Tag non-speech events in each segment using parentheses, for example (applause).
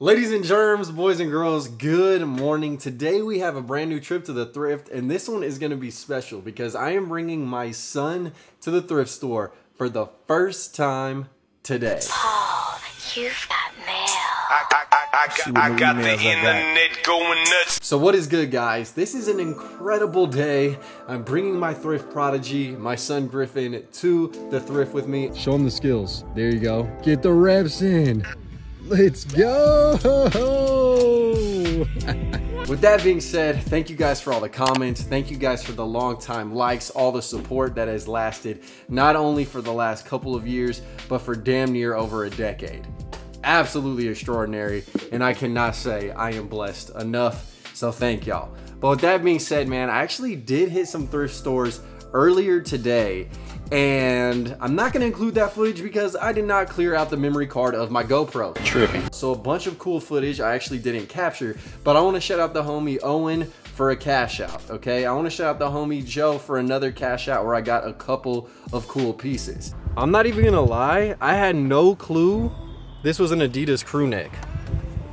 Ladies and germs, boys and girls, good morning. Today we have a brand new trip to the thrift, and this one is going to be special because I am bringing my son to the thrift store for the first time today. Paul, you've got mail. I, I, I, got, I got the internet going nuts. So what is good, guys? This is an incredible day. I'm bringing my thrift prodigy, my son Griffin, to the thrift with me. Show him the skills. There you go. Get the reps in. Let's go! With that being said, thank you guys for all the comments. Thank you guys for the long time likes, all the support that has lasted not only for the last couple of years, but for damn near over a decade. Absolutely extraordinary, and I cannot say I am blessed enough, so thank y'all. But with that being said, man, I actually did hit some thrift stores earlier today and I'm not gonna include that footage because I did not clear out the memory card of my GoPro. Tripping. So a bunch of cool footage I actually didn't capture, but I wanna shout out the homie Owen for a cash out, okay? I wanna shout out the homie Joe for another cash out where I got a couple of cool pieces. I'm not even gonna lie, I had no clue this was an Adidas crew neck.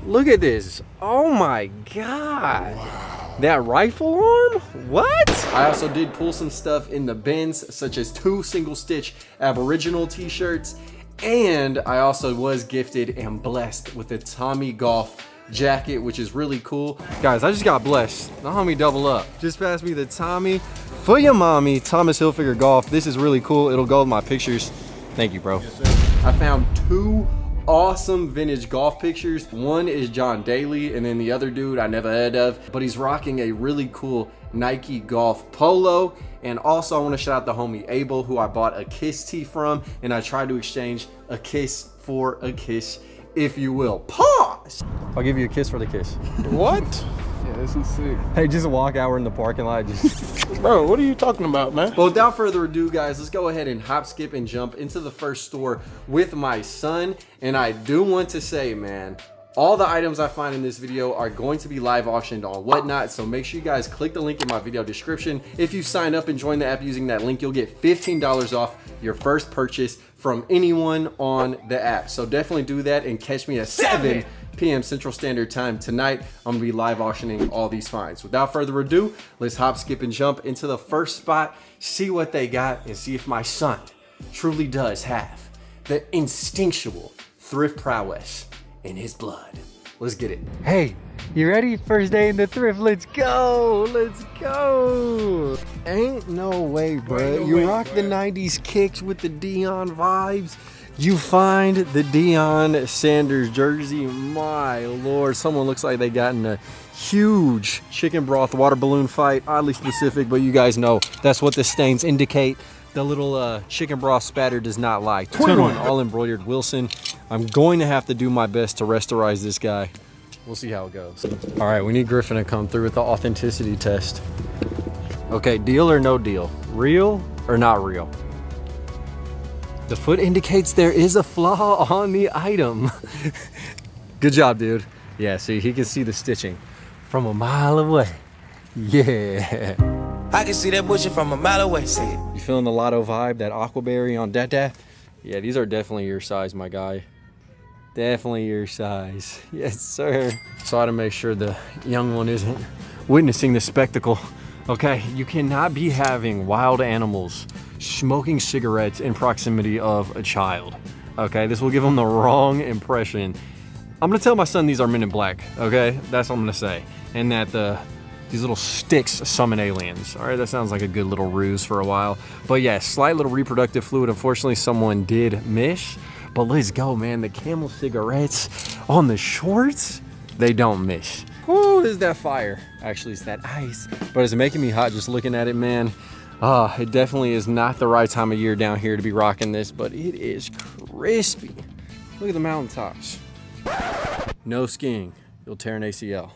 Look at this. Oh my God. Wow. That rifle arm? What? I also did pull some stuff in the bins, such as two single stitch Aboriginal t-shirts, and I also was gifted and blessed with a Tommy Golf jacket, which is really cool. Guys, I just got blessed. The homie double up. Just passed me the Tommy for your mommy, Thomas Hilfiger Golf. This is really cool. It'll go with my pictures. Thank you, bro. Yes, I found two awesome vintage golf pictures. One is John Daly, and then the other dude I never heard of, but he's rocking a really cool Nike golf polo. And also I wanna shout out the homie Abel, who I bought a Kiss tee from, and I tried to exchange a kiss for a kiss, if you will. Pause! I'll give you a kiss for the kiss. What? (laughs) Yeah, this is sick. Hey, just walk out, we're in the parking lot. Just... (laughs) Bro, what are you talking about, man? Well, without further ado, guys, let's go ahead and hop, skip, and jump into the first store with my son. And I do want to say, man, all the items I find in this video are going to be live auctioned on whatnot, so make sure you guys click the link in my video description. If you sign up and join the app using that link, you'll get $15 off your first purchase from anyone on the app. So definitely do that and catch me at 7 p.m. Central Standard Time tonight. I'm gonna be live auctioning all these finds. Without further ado, let's hop, skip, and jump into the first spot, see what they got, and see if my son truly does have the instinctual thrift prowess in his blood. Let's get it. Hey, you ready? First day in the thrift. Let's go. Let's go. Ain't no way, bro. No you way, rock bro. the 90s kicks with the Deion vibes you find the Deion Sanders jersey. My lord, someone looks like they got in a huge chicken broth water balloon fight. Oddly specific, but you guys know that's what the stains indicate. The little uh, chicken broth spatter does not lie. 21 all embroidered Wilson. I'm going to have to do my best to restorize this guy. We'll see how it goes. All right, we need Griffin to come through with the authenticity test. Okay, deal or no deal? Real or not real? The foot indicates there is a flaw on the item. (laughs) Good job, dude. Yeah, see, he can see the stitching from a mile away. Yeah. I can see that bushing from a mile away. See. You feeling the lotto vibe, that aquaberry on Dada? Yeah, these are definitely your size, my guy. Definitely your size. (laughs) Yes, sir. So I to make sure the young one isn't witnessing the spectacle. Okay, you cannot be having wild animals smoking cigarettes in proximity of a child. Okay, this will give them the wrong impression. I'm gonna tell my son these are men in black, okay? That's what I'm gonna say. And that the these little sticks summon aliens. All right, that sounds like a good little ruse for a while. But yeah, slight little reproductive fluid. Unfortunately, someone did miss. But let's go, man. The camel cigarettes on the shorts, they don't miss. Whoo, is that fire? Actually, it's that ice. But it's making me hot just looking at it, man. Ah, it definitely is not the right time of year down here to be rocking this, but it is crispy. Look at the mountaintops. No skiing, you'll tear an ACL.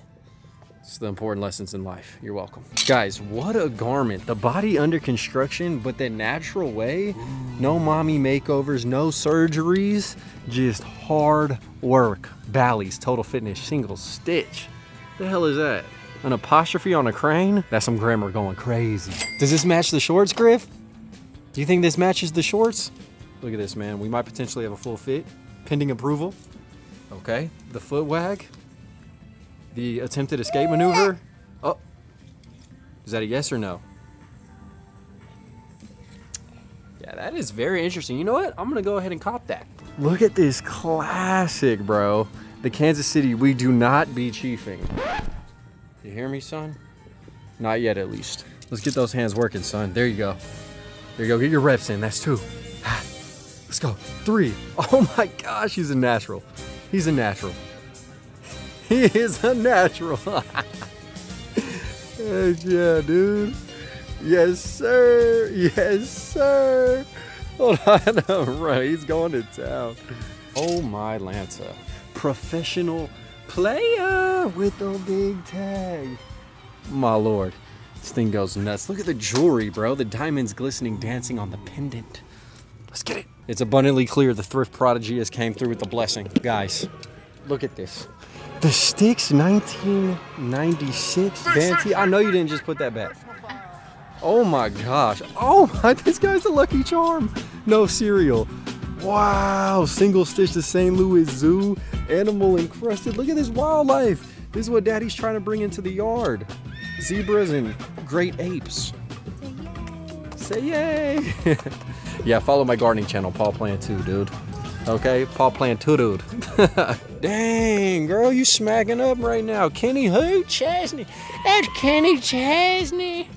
It's the important lessons in life. You're welcome. Guys, what a garment. The body under construction, but the natural way. No mommy makeovers, no surgeries, just hard work. Bally's, Total Fitness, single stitch. The hell is that? An apostrophe on a crane? That's some grammar going crazy. Does this match the shorts, Griff? Do you think this matches the shorts? Look at this, man. We might potentially have a full fit, pending approval. Okay, the foot wag. The attempted escape maneuver. Oh, is that a yes or no? Yeah, that is very interesting. You know what? I'm gonna go ahead and cop that. Look at this classic, bro. The Kansas City, we do not be chiefing. You hear me, son? Not yet, at least. Let's get those hands working, son. There you go. There you go. Get your reps in. That's two. Ah. Let's go. Three. (laughs) Oh my gosh, he's a natural. He's a natural. (laughs) He is a natural. (laughs) Heck yeah, dude. Yes, sir. Yes, sir. Hold on. right, he's going to town. Oh my Lanza. Professional player with a big tag. My lord. This thing goes nuts. Look at the jewelry, bro. The diamonds glistening, dancing on the pendant. Let's get it. It's abundantly clear the thrift prodigy has came through with the blessing. Guys, look at this. The Sticks 1996 Venti. I know you didn't just put that back. Oh my gosh. Oh my, (laughs) this guy's a lucky charm. No cereal. Wow, single stitch the St. Louis Zoo, animal encrusted. Look at this wildlife. This is what daddy's trying to bring into the yard. Zebras and great apes. Say yay. (laughs) yeah, follow my gardening channel, Paul Plant 2, dude. Okay, Paul Plant 2, dude. (laughs) Dang, girl, you smacking up right now. Kenny who? Chesney. That's Kenny Chesney.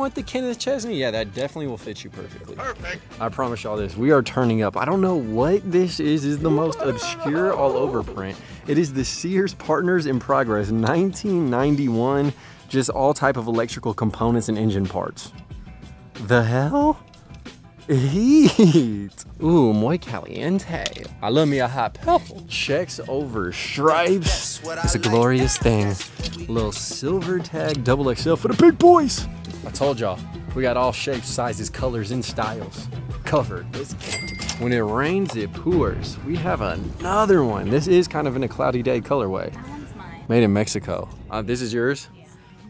You want the Kenneth Chesney? Yeah, that definitely will fit you perfectly. Perfect. I promise y'all this. We are turning up. I don't know what this is. This is the most obscure all over print. It is the Sears Partners in Progress 1991. Just all type of electrical components and engine parts. The hell? Heat. Ooh, muy caliente. I love me a hot purple. Checks over stripes. It's a glorious thing. Little silver tag double XL for the big boys. I told y'all, we got all shapes, sizes, colors, and styles covered. When it rains, it pours. We have another one. This is kind of in a cloudy day colorway. Made in Mexico. Uh, this is yours? Yeah.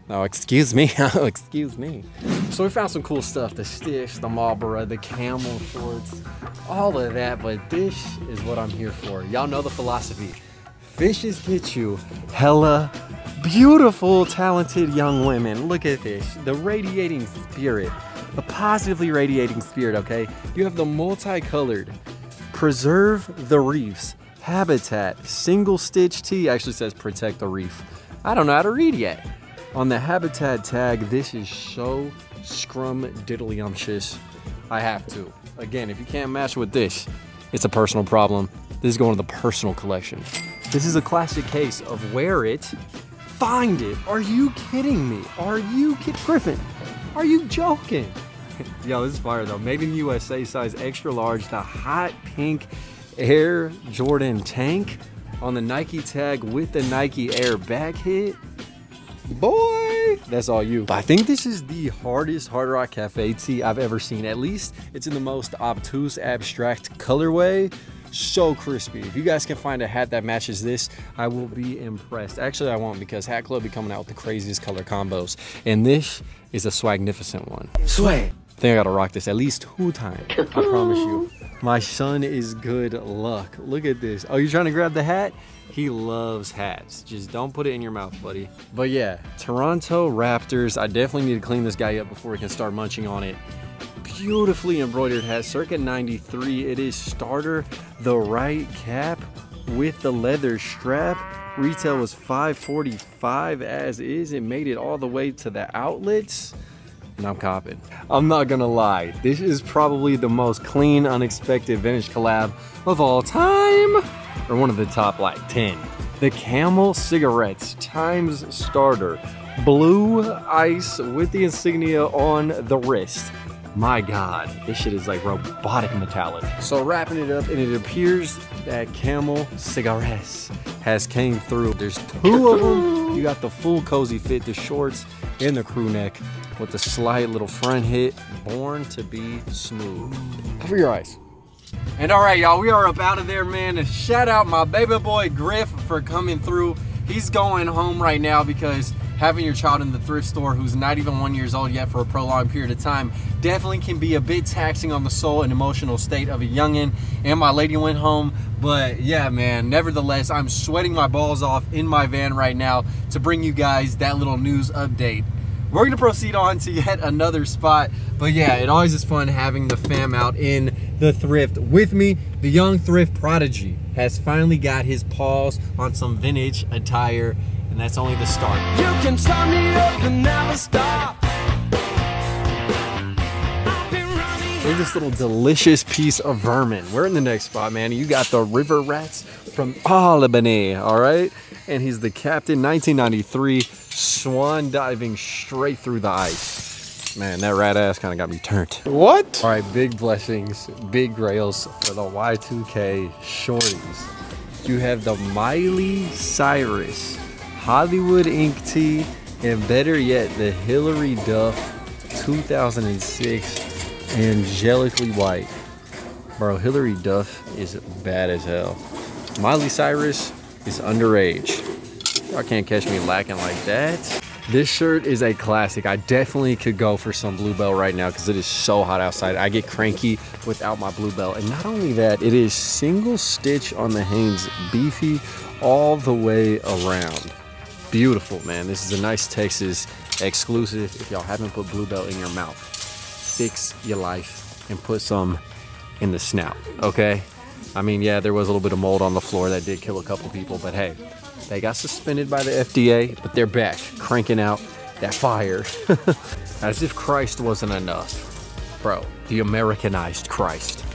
Oh, excuse me. (laughs) oh, excuse me. So we found some cool stuff. The sticks, the Marlboro, the camel shorts, all of that. But this is what I'm here for. Y'all know the philosophy. Fishes get you hella beautiful, talented young women. Look at this. The radiating spirit. The positively radiating spirit, okay? You have the multicolored. Preserve the reefs. Habitat. Single stitch T actually says protect the reef. I don't know how to read yet. On the habitat tag, this is so scrum diddlyumptious. I have to. Again, if you can't match with this, it's a personal problem. This is going to the personal collection. This is a classic case of wear it, find it. Are you kidding me? Are you kidding? Griffin, are you joking? (laughs) Yo, this is fire though. Made in USA, size extra large, the hot pink Air Jordan tank on the Nike tag with the Nike Air back hit. Boy, that's all you. I think this is the hardest Hard Rock Cafe tee I've ever seen. At least it's in the most obtuse, abstract colorway. So crispy. If you guys can find a hat that matches this, I will be impressed. Actually, I won't because Hat Club be coming out with the craziest color combos. And this is a swagnificent one. Swag. I think I gotta rock this at least two times. I promise you. My son is good luck. Look at this. Oh, you trying to grab the hat? He loves hats. Just don't put it in your mouth, buddy. But yeah, Toronto Raptors. I definitely need to clean this guy up before we can start munching on it. Beautifully embroidered hat, circa 93. It is starter, the right cap with the leather strap. Retail was 545 as is. It made it all the way to the outlets and I'm copping. I'm not gonna lie, this is probably the most clean, unexpected vintage collab of all time, or one of the top like 10. The Camel Cigarettes Times Starter, blue ice with the insignia on the wrist. My God, this shit is like robotic metallic. So wrapping it up, and it appears that Camel Cigarettes has came through. There's two of them. (laughs) You got the full cozy fit, the shorts and the crew neck with the slight little front hit. Born to be smooth. Cover your eyes. And all right, y'all, we are up out of there, man. And shout out my baby boy Griff for coming through. He's going home right now because having your child in the thrift store who's not even one years old yet for a prolonged period of time definitely can be a bit taxing on the soul and emotional state of a youngin. And my lady went home, but yeah, man, nevertheless, I'm sweating my balls off in my van right now to bring you guys that little news update. We're gonna proceed on to yet another spot, but yeah, it always is fun having the fam out in the thrift with me. The young thrift prodigy has finally got his paws on some vintage attire, and that's only the start. You can turn me up and never stop. Look at this little delicious piece of vermin. We're in the next spot, man. You got the river rats from Albany, all right? And he's the captain, 1993, swan diving straight through the ice. Man, that rat ass kind of got me turned. What? All right, big blessings, big grails for the Y2K shorties. You have the Miley Cyrus Hollywood Ink Tee, and better yet, the Hilary Duff 2006 Angelically White. Bro, Hilary Duff is bad as hell. Miley Cyrus is underage. Y'all can't catch me lacking like that. This shirt is a classic. I definitely could go for some Bluebell right now because it is so hot outside. I get cranky without my Bluebell. And not only that, it is single stitch on the Hanes beefy all the way around. Beautiful, man. This is a nice Texas exclusive if y'all haven't put Bluebell in your mouth. Fix your life and put some in the snout, okay? I mean, yeah, there was a little bit of mold on the floor that did kill a couple people, but hey, they got suspended by the FDA, but they're back, cranking out that fire. (laughs) As if Christ wasn't enough. Bro, the Americanized Christ.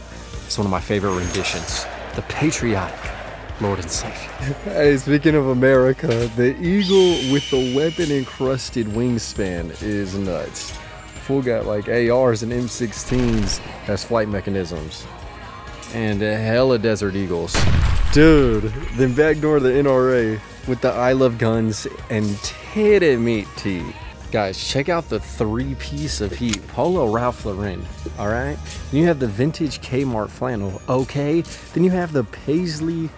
It's one of my favorite renditions. The patriotic Lord and Savior. (laughs) Hey, speaking of America, the eagle with the weapon encrusted wingspan is nuts. Fool got like ARs and M16s as flight mechanisms. And a hella Desert Eagles. Dude, then backdoor the NRA with the I Love Guns and titty meat tee. Guys, check out the three piece of heat. Polo Ralph Lauren, all right? Then you have the vintage Kmart flannel, okay? Then you have the Paisley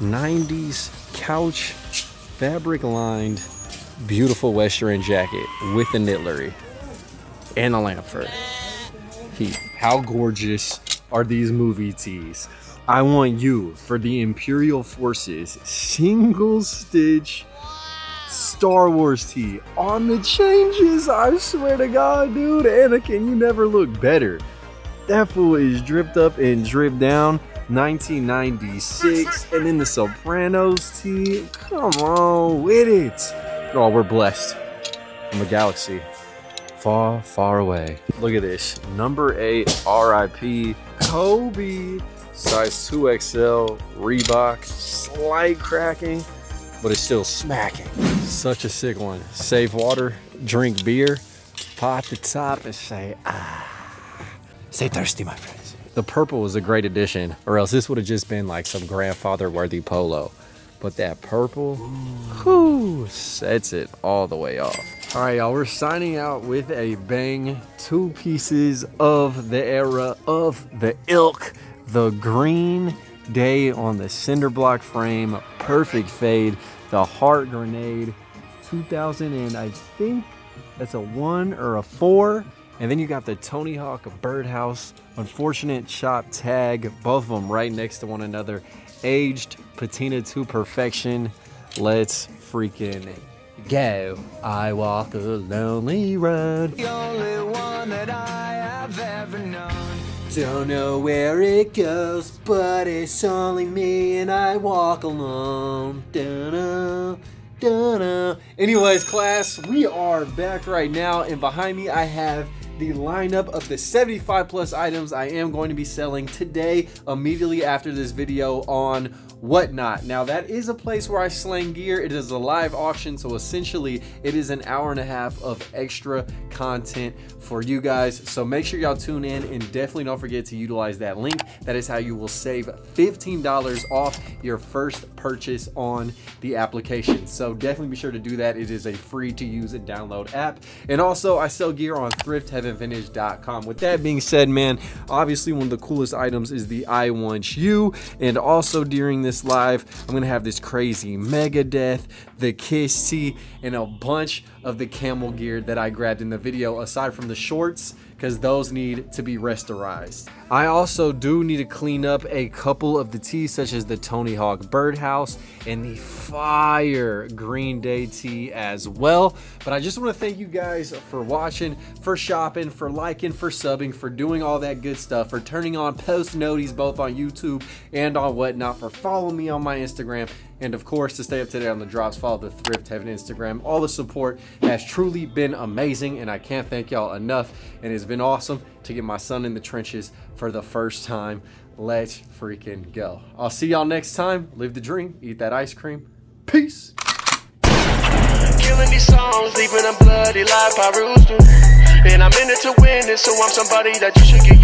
90s couch fabric lined beautiful Western jacket with the knitlery and a Lampford. Heat. How gorgeous are these movie tees? I want you for the Imperial Forces single stitch Star Wars tee on the changes. I swear to God, dude, Anakin, you never look better. That fool is dripped up and dripped down. 1996, and then the Sopranos team. Come on with it. Oh, we're blessed from a galaxy far, far away. Look at this. Number eight, RIP, Kobe, size 2XL, Reebok, slight cracking, but it's still smacking. Such a sick one. Save water, drink beer, pop the top and say, ah. Stay thirsty, my friends. The purple was a great addition, or else this would have just been like some grandfather worthy polo. But that purple, whew, sets it all the way off. All right, y'all, we're signing out with a bang. Two pieces of the era of the ilk, the green day on the cinder block frame, perfect fade, the heart grenade, 2000 and I think that's a one or a four. And then you got the Tony Hawk Birdhouse, unfortunate Shop tag, both of them right next to one another, aged patina to perfection. Let's freaking go. I walk a lonely road. The only one that I have ever known. Don't know where it goes, but it's only me and I walk alone. Dunno, dunno. Anyways, class, we are back right now, and behind me I have the lineup of the 75 plus items I am going to be selling today immediately after this video on whatnot. Now that is a place where I slang gear. It is a live auction, so essentially it is an hour and a half of extra content for you guys. So make sure y'all tune in and definitely don't forget to utilize that link. That is how you will save $15 off your first purchase on the application. So definitely be sure to do that. It is a free to use and download app. And also I sell gear on thriftheavenvintage.com. With that being said, man, obviously one of the coolest items is the I Want You. And also during this this live. I'm gonna have this crazy Megadeth, the tee, and a bunch of the camel gear that I grabbed in the video aside from the shorts because those need to be restorized. I also do need to clean up a couple of the tees such as the Tony Hawk Birdhouse and the fire Green Day tee as well. But I just want to thank you guys for watching, for shopping, for liking, for subbing, for doing all that good stuff, for turning on post noties both on YouTube and on whatnot, for following me on my Instagram, and of course, to stay up to date on the drops, follow the Thrift Heaven Instagram. All the support has truly been amazing, and I can't thank y'all enough. And it's been awesome to get my son in the trenches for the first time. Let's freaking go. I'll see y'all next time. Live the dream, eat that ice cream. Peace. Killing these songs, leaving a bloody. And I'm in it to win it, so I'm somebody that you should get